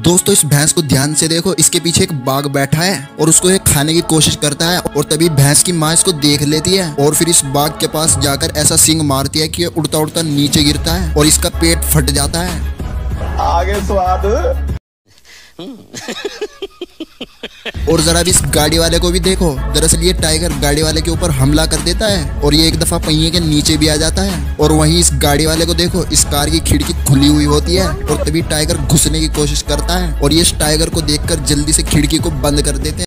दोस्तों इस भैंस को ध्यान से देखो इसके पीछे एक बाघ बैठा है और उसको ये खाने की कोशिश करता है और तभी भैंस की माँ इसको देख लेती है और फिर इस बाघ के पास जाकर ऐसा सिंग मारती है कि उड़ता उड़ता नीचे गिरता है और इसका पेट फट जाता है। आगे स्वाद। और जरा भी इस गाड़ी वाले को भी देखो। दरअसल ये टाइगर गाड़ी वाले के ऊपर हमला कर देता है और ये एक दफ़ा पहिए के नीचे भी आ जाता है और वहीं इस गाड़ी वाले को देखो, इस कार की खिड़की खुली हुई होती है और तभी टाइगर घुसने की कोशिश करता है और ये इस टाइगर को देखकर जल्दी से खिड़की को बंद कर देते हैं।